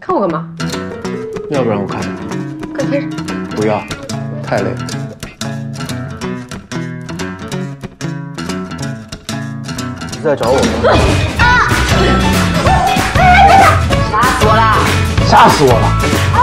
看我干嘛？要不然我看你。快开始。不要，太累了。你是在找我吗？啊！啊吓死我了！吓死我了！张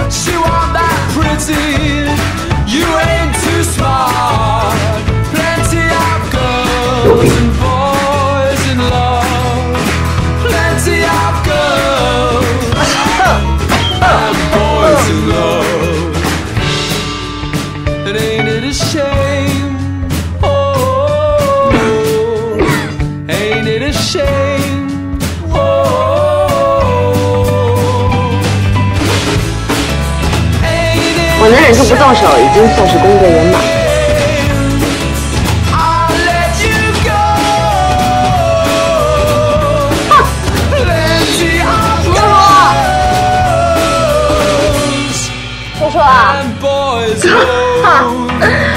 我能忍住不动手，已经算是功德圆满。错。